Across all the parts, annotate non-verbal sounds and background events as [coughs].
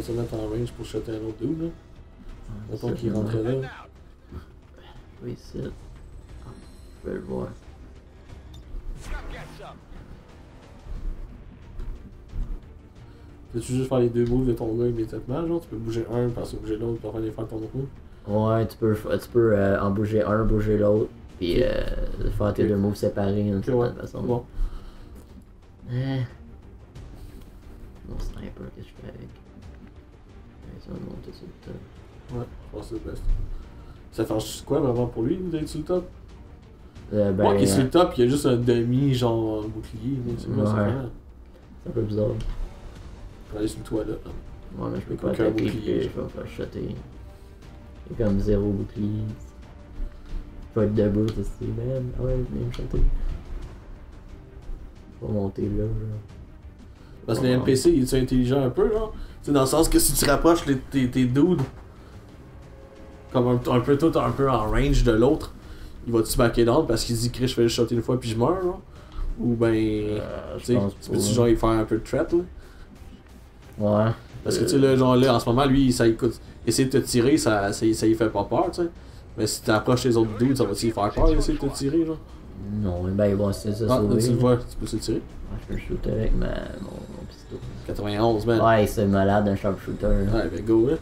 de se mettre en range pour shotter un autre dude, là. Mettons qu'il rentrait là. Oui, c'est. Je peux le voir. Peux-tu juste faire les deux moves de ton gars immédiatement, genre? Tu peux bouger un, passer bouger l'autre, pour aller faire ton autre move? Ouais, tu peux, tu peux euh, en bouger un, bouger l'autre, puis euh, faire tes Ok. deux moves séparés d'une Ok, certaine ouais. façon. Bon. Eh. Mon sniper, qu'est-ce que je fais avec Ça monter sur le top. Ouais, je pense que c'est le best. Ça fait quoi vraiment pour lui d'être sur le top? Euh, ben, Moi qui est sur euh, le top, il y a juste un demi genre bouclier, c'est quoi ça Ouais. c'est un peu bizarre. Je vais aller sur le toit là. Ouais, mais je peux pas attaquer, bouclier, je vais me faire shotter. J'ai comme zéro bouclier. Je peux être debout, c'est man. Ah ouais, venez me shotter. Je vais monter là, là. Parce que les NPC, ils sont intelligents un peu, genre. Tu sais, dans le sens que si tu rapproches les, tes, tes dudes, comme un, un peu tout un peu en range de l'autre, il va-tu backer down parce qu'il dit, Chris, je fais juste shotter une fois puis je meurs, genre? Ou ben. Euh, tu sais, tu peux-tu genre y faire un peu de threat, là? Ouais. Parce que tu sais, là, genre là, en ce moment, lui, ça écoute. Essayer de te tirer, ça, ça, ça y fait pas peur, tu sais. Mais si tu approches les autres dudes, ça va-tu y faire peur, essayer de te tirer, genre? Non, mais ben, essayer de se Ah, sauver. tu le tu peux se tirer. Ouais, je peux shooter avec ma, mon, mon pistolet. 91, man. Ouais, c'est malade un sharpshooter. Ouais, ben go, là.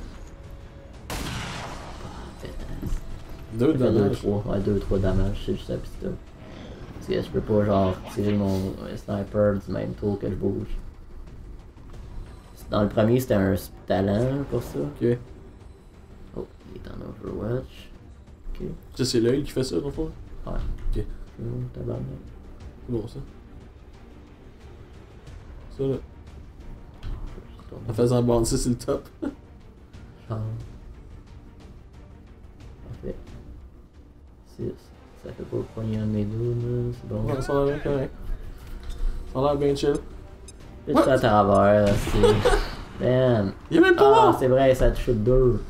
Deux dommages. trois, ouais, deux, trois dommages, c'est juste la pistolet. Parce que je peux pas genre tirer mon sniper du même tour que je bouge. Dans le premier c'était un talent pour ça. Ok. Oh, il est en Overwatch. Ok. Ça, c'est l'œil qui fait ça, dans le fond? Ouais. Ok. Hum, tabarnak. C'est bon, ça? Ça, là. En faisant bouncer sur le top. Charge. Parfait. 6. Ça fait pas poigner un de mes deux, là. C'est bon. Ouais, ça a l'air bien correct. Ça a l'air bien chill. Ça à travers, là, c'est. [laughs] Man. Il est même pas Ah, c'est vrai, ça a touché deux.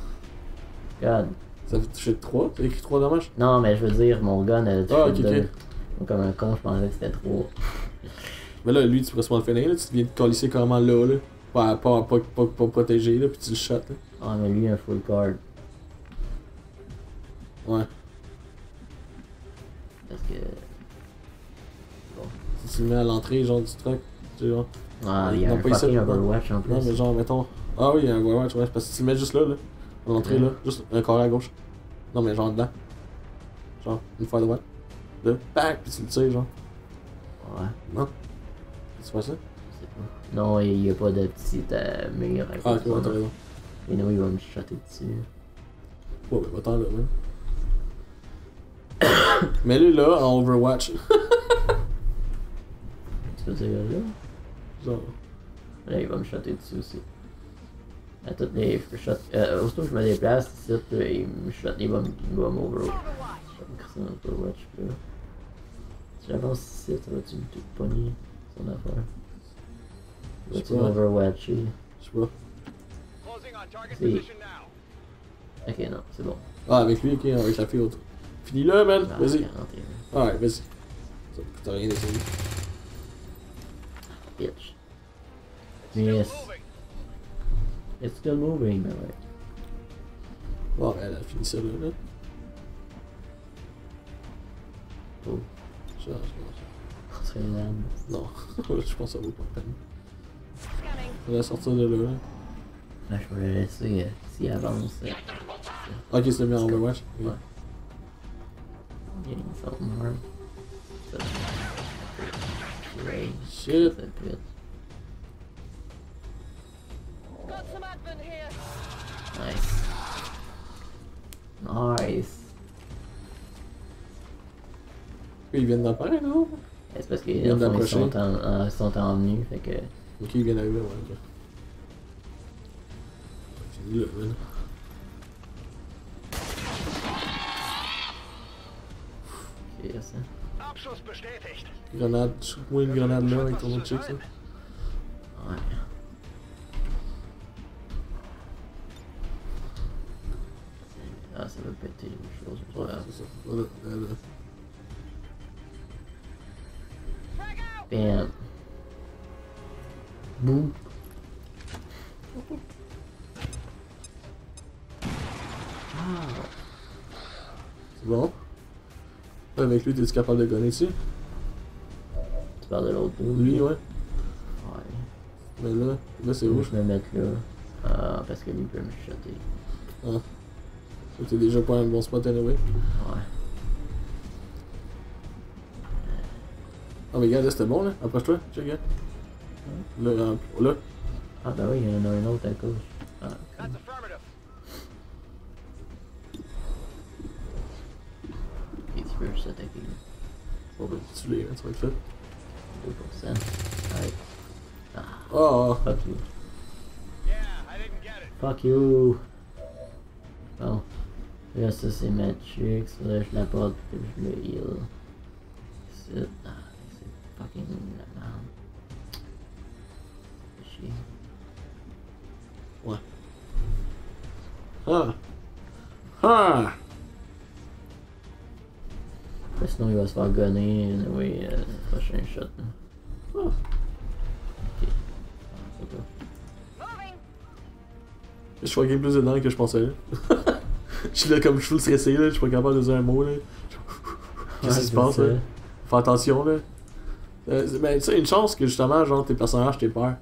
God. Ça fait toucher 3, t'as écrit 3 dommages? Non, mais je veux dire, mon gun a touché Ah, ok, deux. ok. Donc, Comme un con, je pensais que c'était trois. [laughs] Mais là, lui, tu pourrais sûrement le finir, là. Tu viens de colisser carrément là, là. Pas, pas, pas, pas, pas protégé, là, puis tu le shot, là. Ah, mais lui, un full card. Ouais. Parce que. Si tu le mets à l'entrée, genre, du truc, tu genre. Ah, il y a Non, un pas fucking. Overwatch en plus. Non, mais genre, mettons. Ah oui, il y a un Overwatch, ouais. Parce que tu le mets juste là, là. À l'entrée, là. Juste un carré à gauche. Non, mais genre dedans. Genre, une fois à droite. Là, pack, puis tu le tires, genre. Ouais, Non? Tu fais ça? je sais pas. Non, il y a pas de petite euh, mur à Ah, ok, t'as raison. Et nous, il va me shotter dessus. Ouais, ben, va-t'en là, man. [coughs] Mais lui, là, en Overwatch. [laughs] Tu veux dire là? Genre. Là, il va me shotter dessus aussi. À toutes les shots. Euh, aussitôt que je me déplace, ici, là, il me shot, va m'overwatch. Je vais me là. Si j'avance ici, ça va-tu me tout pogner son affaire? Va-tu m'overwatcher? Je sais pas. Closing on target See. position now. Ok, non, c'est bon. Ah, avec lui, ok, avec la field. Finis-le, man. Ah, Vas-y. 41. Ouais, vas-y. Ça coûte rien d'essayer. Bitch. Yes. Là. là. Oh, Ça, je on serait malade. Non, je pense que ça vaut pas la peine. Scanning. On va sortir de là. là. Là, je vais le laisser euh, s'il avance. euh, Ok, c'est le mis en Overwatch. Ok. Ouais. Getting something hard. Ça, Great. Shit. Ils viennent d'apparaître, non? Eh, C'est parce qu'ils d'approcher. sont en, en, sont en venue, fait que. Ok, ils viennent d'arriver, ouais, ok. Fini là, man. Ok, ça. Grenade, shoot-moi une grenade là avec ton autre chick, ça. Ouais. Ah, ça va péter les choses. Ouais, c'est ça. Voilà, là, Bam. Boop. Wow. C'est bon? Avec lui, t'es capable de gonner ici. Tu parles de l'autre Lui, ouais. Ouais. Mais là, là c'est où? Je me mettre là. Ah, parce que lui peut me chuchoter. Ah. T'es déjà pas un bon spot anyway. Ouais. Ah, mais regarde, là, c'était bon, là. Approche-toi, check, regarde. Là, euh, là. Ah, bah oui, il y en a un autre à gauche. Ah, That's affirmative. ok, tu peux juste attaquer lui. Bon, ben, tu l'es, hein, tu vas être fait. 2%. Ouais. Ah, Ah, fuck you. Yeah, I didn't get it. Fuck you! Bon. Là, ça c'est Matrix. Là, je l'apporte puis je le heal. C'est. Ah, fucking fait chier. ah. Ah! Mais sinon, il va se faire gonner. Oui, euh, le prochain shot. Ah. Ok. Ah, c'est pas. Moving. Je suis fucking plus dedans que je pensais, là. [laughs] Je suis là comme je suis full stressé, là. Je suis pas capable de dire un mot, là. Qu'est-ce qui se passe, là? Fais attention, là. Euh, ben, tu sais, une chance que justement, genre, tes personnages t'aient peur.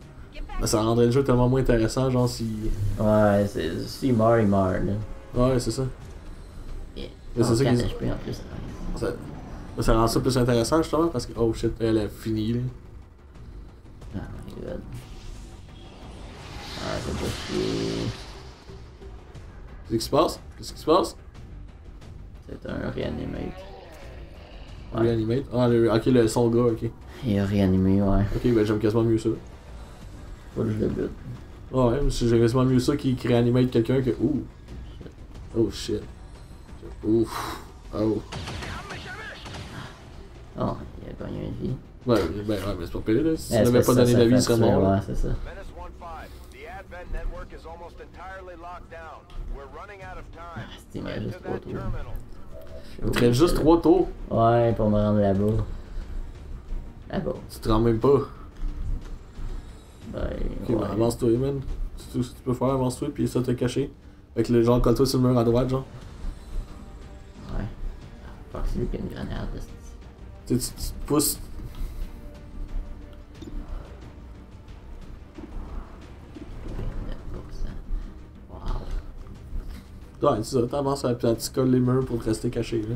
Ben, ça rendrait le jeu tellement moins intéressant, genre, si. Ouais, c'est. S'il meurt, il meurt, là. Ouais, c'est ça. Yeah. Mais c'est ça 4 qu'ils- HP en plus. Ça, ben, ça rend ça plus intéressant, justement, parce que, oh shit, elle a fini, là. Ah, my god. Ah, c'est pas chier. Qu'est-ce qui se passe? Qu'est-ce qui se passe? C'est un reanimate. Ouais. Reanimate. Ah, le, ok, le son gars, ok. Il a réanimé, ouais. Ok, ben j'aime quasiment mieux ça. Faut que je le bute. Ah ouais, j'aime quasiment mieux ça qui qui réanimate quelqu'un que. Ouh. Oh shit. Ouf. Oh. Oh, il a gagné une vie. Ouais, ben, ouais, mais c'est pas pire, là. Si n'avais parce pas donné d'avis, ça il serait mort. Ouais, c'est ça. Menace 1-5. The Advent network is almost entirely locked down. We're running out of time. Ah, c'est mal, Get juste terminal. Il te reste juste trois tours. Ouais, pour me rendre là-bas. Là-bas. Tu te rends même pas. Ben, Ok, ouais. ben avance-toi, man. C'est tout ce que tu peux faire, avance-toi, puis ça te caché. Avec le genre, colle-toi sur le mur à droite, genre. Ouais. Fuck, c'est lui qui a une grenade. Tu sais, tu, tu te pousses. Ouais, c'est ça, t'avances, puis tu colles les murs pour te rester caché, là.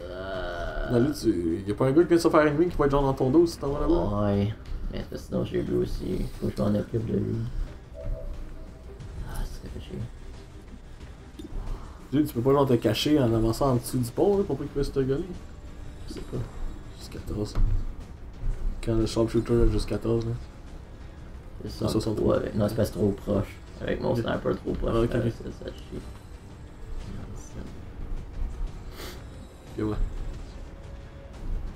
Euh... Là, lui, tu... Y'a pas un gars qui vient se faire ennemi qui va être genre dans ton dos si t'en vas là-bas? Ouais. Mais c'est que sinon j'ai lui aussi. Faut que je m'en occupe de lui. Ah, c'est fait chier. Tu tu peux pas genre te cacher en avançant en dessous du pont, là, pour pas qu'il puisse te gonner. Je sais pas. Juste 14. Quand le sharpshooter a juste 14, là. C'est Ah, 63. Ouais, non, c'est que c'est trop proche. Avec mon sniper trop proche. Ah, ok, ok. ça, ça chie. Ouais.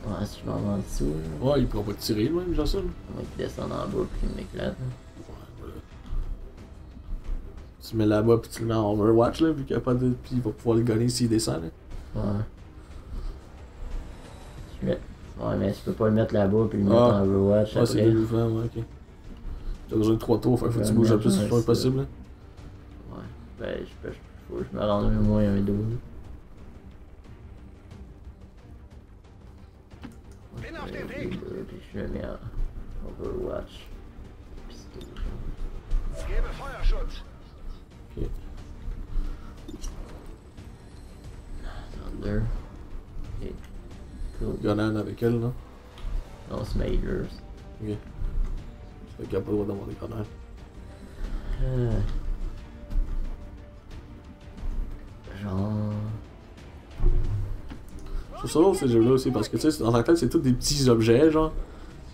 Ouais, si je m'en vais en dessous, là, Ouais, il pourra pas tirer, le même, j'assume. on va qu'il descende en bas puis il m'éclate. là. Ouais, voilà. Tu mets là-bas puis tu le mets en Overwatch, là, vu qu'il y a pas de. Puis il va pouvoir le gonner s'il descend, là. Ouais. Je mets... Ouais, mais je peux pas le mettre là-bas puis le mettre Ah. en Overwatch Ouais, c'est après. des mouvements, ouais, ok. T'as besoin de 3 tours, faut que tu bouges le plus c'est- possible, là. Ouais. Ben, je peux, faut que je me rende au moins un 12. Je le mets en Overwatch. Ok. Thunder. Ok. Cool. Gonnan avec elle, là. Non, c'est Majors. Ok. Fait qu'il y a pas le droit d'avoir des grenades. Euh. Genre. Je trouve ça drôle ces jeux-là aussi parce que tu sais, dans ta tête, c'est tous des petits objets, genre.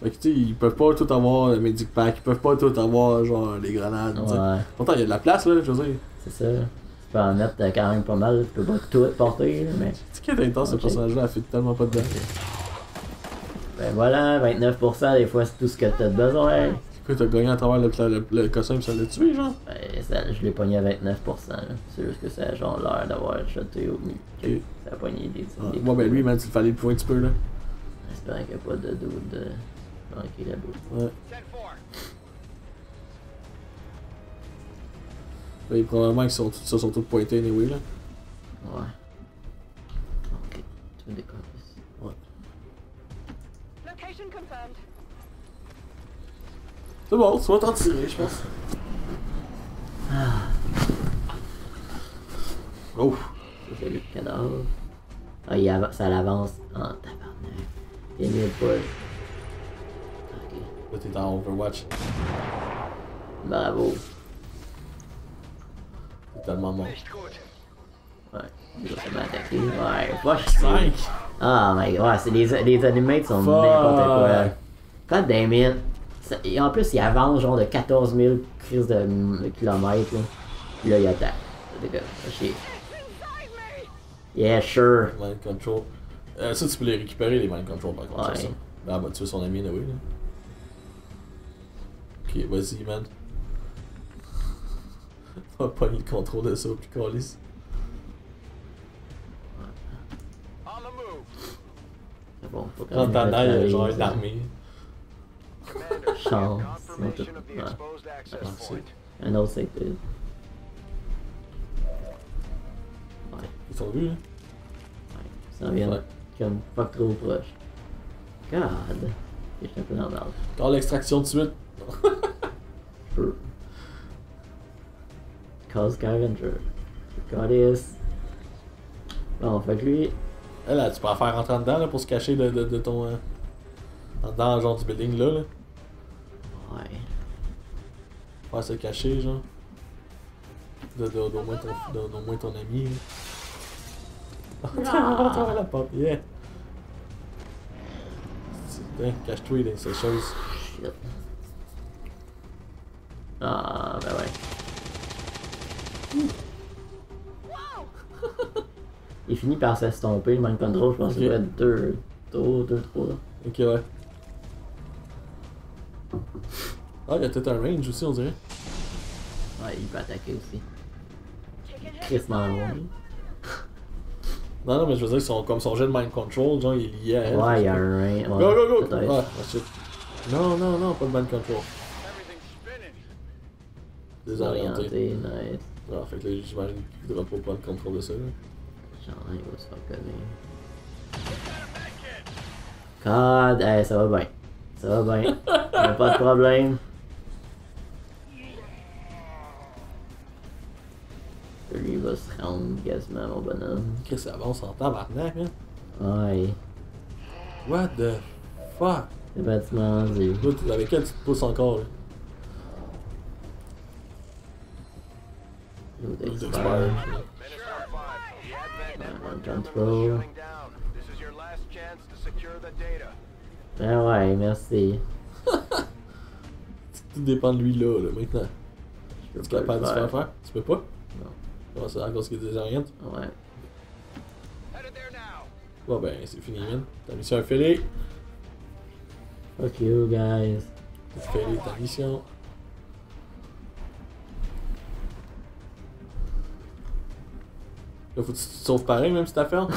Fait que tu sais, ils peuvent pas tout avoir le Medic Pack, ils peuvent pas tout avoir, genre, les grenades. Ouais, Pourtant, il y a de la place, là, je veux dire. c'est ça. Tu peux en mettre euh, quand même pas mal. Tu peux pas tout porter, là, mais. Tu sais qu'il est intense, ce Ok. personnage-là, elle fait tellement pas dedans. Ben voilà, 29% des fois c'est tout ce que t'as besoin. Quoi, t'as gagné à travers le, le, le costume, ça l'a tué, genre. Ben, ça, je l'ai pogné à 29%. là. C'est juste que ça a genre l'air d'avoir shoté au milieu. Ok. Ça a pogné des. Des moi, ben lui, man, le fallait le point un petit peu, là. J'espère qu'il n'y a pas de doute de manquer là-bas. Ouais. 10-4. Ben, probablement qu'ils sont, se sont tous pointés, anyway, là. Ouais. Ok, tu me décolles. Ouais. Location confirmed. C'est bon, tu vas t'en tirer, je pense. Oh! C'est le cadavre. Ah, il ava- ça l'avance. Ah, tabarnak. Il est mieux pas. T'es dans Overwatch. bravo. T'es tellement. Ouais, il va m'a attaqué. Ouais, fuck. 5! Ah, my ouais, c'est les, les animates sont n'importe quoi. God damn it. Et en plus, il avance genre de 14 000 crises de kilomètres. Là. Puis là, il attaque. C'est me! Yeah, sure. Mind control. Euh, ça, tu peux les récupérer, les mind control, par contre. Ouais. c'est ça. Ah, bah, tu veux son ami, là, oui. Là. Ok, vas-y, man. On va pogner le contrôle de ça, puis calice. On the move. C'est bon, faut quand Quand même t'en as, il y a genre une armée. Chance. of the Ouais. point. Un autre secteur. Ouais, Ils sont vus, là? ouais. Ça vient Ouais. comme pas trop proche. God. J'étais un peu dans le. Encore l'extraction de suite. [laughs] Sure. Call Scavenger. Goddess. Bon, fait que lui, Elle, là, tu peux en faire rentrer en dedans, là, pour se cacher de, de, de ton. Euh, en dedans, genre, du building, là, là. ouais. Faire se cacher, genre. De, de, d'au moins ton, de- moins ton ami, là. Rentre [laughs] la porte, yeah. Cache-toi dans ces choses. Shit. Ah, ben ouais. Il finit par s'estomper, le mind control, je pense qu'il Ok. doit être deux, deux, deux, trois. Ok, ouais. Ah, il y a peut-être un range aussi, on dirait. Ouais, il peut attaquer aussi. Malone. fire. Non, non, mais je veux dire, son, comme son jet de mind control, genre, il est lié à elle. Ouais, il y a un. Ouais, Go, go, go! Ah. Non, non, non, pas de mind control. Désorienté. Orienté, nice. Ah, fait que là, j'imagine qu'il devrait pas prendre contrôle de ça, là. Genre, il va se faire connaître. God, hey, ça va bien. Ça va bien. [laughs] Y'a pas de problème. Lui, il va se rendre quasiment, mon bonhomme. Chris, ça avance en tabarnak, hein. Ouais, What the fuck? c'est bâtiment tu- avec elle, tu te pousses encore, là? Chance to secure the data. Ah ouais, merci. [laughs] Tout dépend de lui, là, là, maintenant. Je peux Tu es pas capable de le se faire faire? Tu peux pas? Non. Comment ça, à cause qu'il désoriente? Ouais. Bon, ben, c'est fini, man. Ta mission est finie. Fuck you, guys. Fait ta mission. Là, faut que tu te sauves pareil, même si t'as man.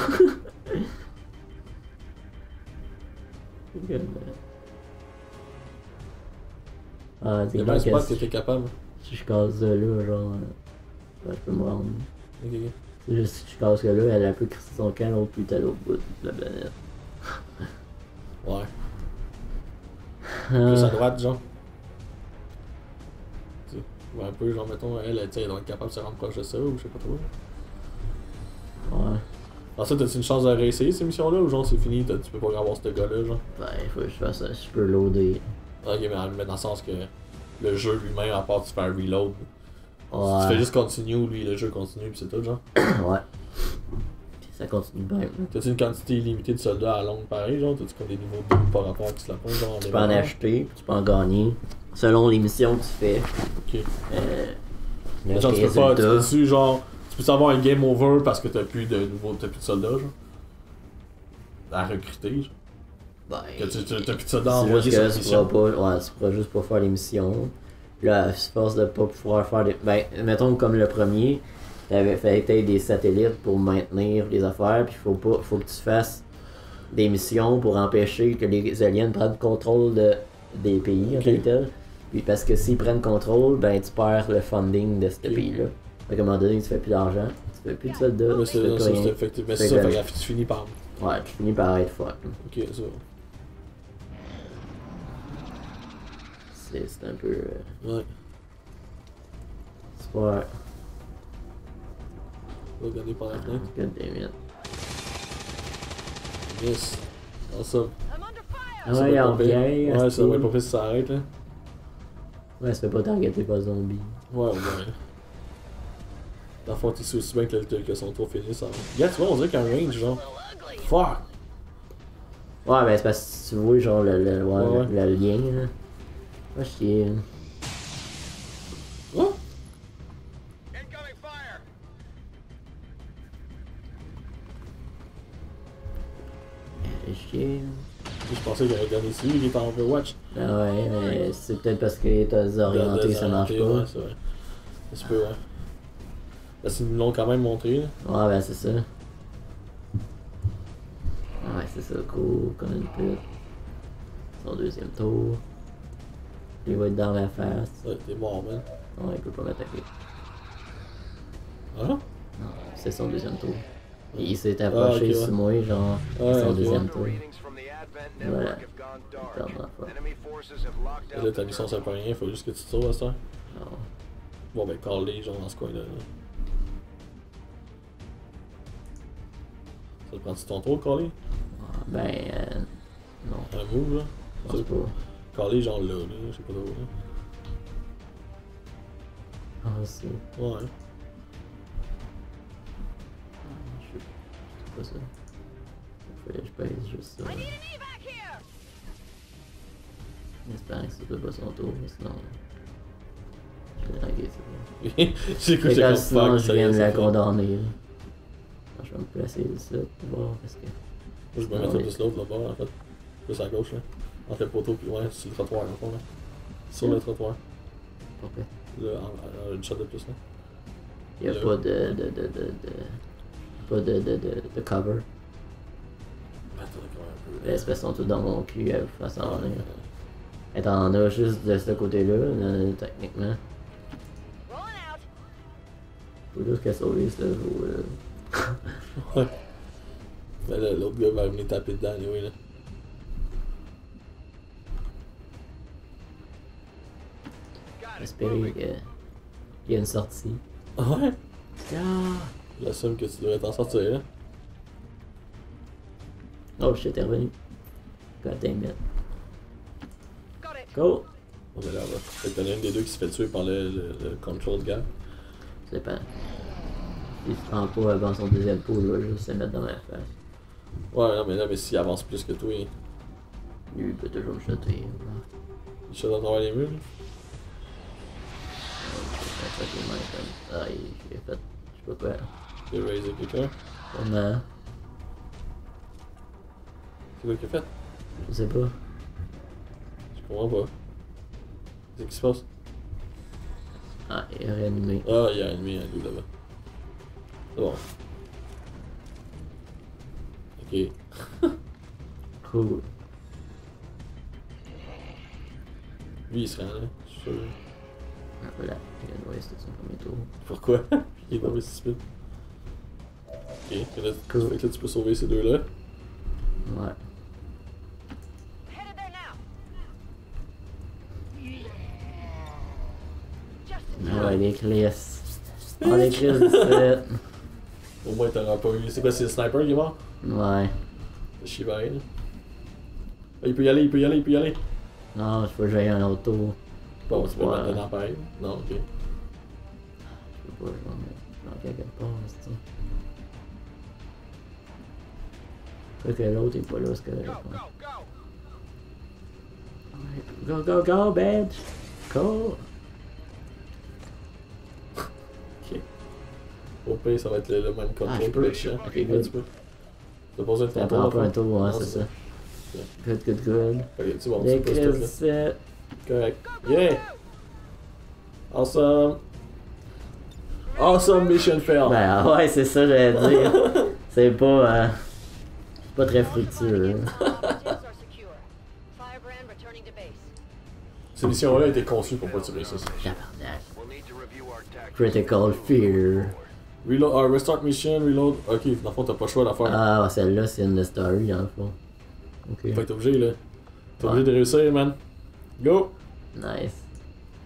Ah, bien un spot que t'es capable. si je casse ça là, genre, je peux me rendre. Ok, ok. C'est juste si je casse que là, elle a pu crisser son camp l'autre puis t'es à l'autre bout de la planète. Ouais. Plus à Ah, droite, genre. Ouais, un peu, genre, mettons, elle, elle, sais, elle doit être capable de se rendre proche de ça, ou je sais pas trop. Ensuite, t'as-tu une chance de réessayer ces missions-là, ou genre, c'est fini, tu peux pas avoir ce gars-là, genre? Ben, il faut que je fasse ça. Je peux loader. Ok, mais, mais dans le sens que le jeu lui-même, à part tu fais un reload, tu Ouais. fais juste continue, lui, le jeu continue, pis c'est tout, genre. [coughs] ouais. Puis ça continue bien. T'as-tu une quantité illimitée de soldats à longue pareil, genre? T'as-tu comme des niveaux de par rapport à qui se la font, genre Tu peux en acheter, tu peux en gagner. Selon les missions que tu fais. Ok. Euh, le Genre, tu peux pas, tu peux-tu, genre, tu peux avoir un game over parce que t'as plus de nouveaux, t'as plus de soldats, genre? À recruter, genre. Ben, Que tu t'as plus de soldats sur la mission. pourras pas, ouais, tu pourras juste pas faire les missions. Là, à force de pas pouvoir faire des. Ben, mettons comme le premier, t'avais fait que des satellites pour maintenir les affaires, puis faut pas, faut que tu fasses des missions pour empêcher que les aliens prennent contrôle de, des pays en Ok. tant que tel. Puis parce que s'ils prennent contrôle, ben tu perds le funding de ce pays-là. Fait qu'à un moment donné, tu fais plus d'argent, tu tu fais plus de soldats, Mais tu c'est ça, rien. c'est effectif. Mais Fait c'est ça, que- fait que tu finis par. Ouais, tu finis par être fuck. Ok, ça. C'est c'est un peu. euh, Ouais. c'est pas. On va regarder par la fenêtre. God damn it. Yes. Awesome. I'm under fire! Ah Ça ouais, pas pire. bien. Ouais, ça va être pas pire si ça arrête, là. Ouais, ça fait pas targeter par zombie. Ouais, ouais. Dans le fond, t'es aussi bien que, le, que son tour fini, ça. Gars, tu vois, on dirait qu'un range, genre. Fuck! Ouais, ben c'est parce que tu vois, genre, le, le, ouais, Ouais, le, le lien, là. Va chier. Oh! Incoming fire! Va chier. Je pensais qu'il avait gagné celui qui était en Overwatch. Ah ouais, mais c'est peut-être parce que t'as désorienté, ça marche Désorienté, Ouais, pas. c'est vrai. Ça se peut, ouais. Parce qu'ils nous l'ont quand même montré, là. Ouais, ben c'est ça. Ouais, c'est ça, cool, comme une pute. Son deuxième tour. Il va être dans la face. Ouais, t'es mort, man. Ouais, il peut pas m'attaquer. Ah? Non, c'est son deuxième tour. Et il s'est approché Ah, ouais. sur moi, genre, Ouais, son deuxième ouais. tour. Voilà. là, ta mission, fait rien, faut juste que tu te sauves à ça. Non. Bon, ben, call les gens dans ce coin-là. là. Ça te prend-tu ton tour, caller? Ben, euh, non, Un move, là? je pense pas. Caller, genre là, là, je sais pas trop, là. Ah, c'est. Ouais. Je sais pas ça. Fallait que je pèse juste ça. I need an evac here! J'espère que c'était pas son tour, mais sinon. Je vais draguer, [laughs] c'est bon. J'ai comme sinon, je viens de la c'est condamner. là. Je vais me placer ici pour voir parce que. je me Ah mettrais oui. plus l'autre là-bas, en fait. Plus à gauche, là. Entre le poteau, puis ouais, sur le trottoir, le fond, là. Sur le trottoir. Parfait. Là, en- en- une shot de plus, là. Il n'y a Là. pas de. de, de, de, de pas de, de, de, de cover. Les espèces sont toutes dans mon cul, Ouais, venir. euh, Et t'en as juste de ce côté-là, techniquement. Faut juste qu'elle sauve ce là. Ouais. Mais là, l'autre gars va venir taper dedans, anyway, là. Espérer qu'il y ait une sortie. Ah ouais? Ah! J'assume que tu devrais t'en sortir, là. Oh shit, t'es revenu. God damn it. Go! On est là. Fait que t'en as une des deux qui se fait tuer par le, le, le control gars. Ça dépend. Si tu prends pas avant son deuxième pot, je vais juste se mettre dans ma face. Ouais, non, mais là, mais s'il avance plus que toi, il Lui, il peut toujours me shotter. il shot à travers les murs. Ah, il- j'ai fait. Je sais pas. Il a raisé quelqu'un. Comment? C'est quoi qu'il a fait? Je sais pas. Je comprends pas. Qu'est-ce qui se passe? Ah, il est réanimé. Ah, il y a un ennemi à lui là-bas. C'est bon. Ok. [laughs] Cool. Lui, il se rend là. Je suis sûr. Ah, voilà. Il a noué, c'était son premier tour. Pourquoi? [laughs] il est pas si speed. Ok. Que là, Cool. fait que là, tu peux sauver ces deux-là. Ouais. Ah ouais, les clisses. Oh, les clisses d'ici. Au moins, t'auras pas eu. C'est quoi, c'est le sniper qui est mort? Ouais. Le Shibai, là. Ah, il peut y aller, il peut y aller, il peut y aller. Non, faut que j'aille un autre tour. Bon, tu peux mettre dedans pareil. Non, ok. Je peux pas, je vais en mettre dans quelque part, c'est ça. Fait que l'autre est pas là, c'est. Go, ouais. go, go! Go, go, go, bitch! Go! Pire, ça va être le, le même control Ah, peux. le chien. Ok, Ouais, good. tu peux. T'as pas besoin de ton tour. pas un tour, ouais, c'est ça. Good, good, good. Ok, c'est bon, là. crisses, euh, Correct. Yeah! Awesome! Awesome mission fail! Ben ah ouais, c'est ça, j'allais dire. [laughs] C'est pas. Euh, c'est pas très fructueux. Cette mission-là a été conçue pour pas tuer ça. Critical fear. Reload, ah, restart mission, reload. Ok, dans le fond, t'as pas le choix d'affaire. Ah, celle-là, c'est une story, dans le fond. Ok. Fait que t'es obligé, là. T'es Ouais. obligé de réussir, man. Go! Nice.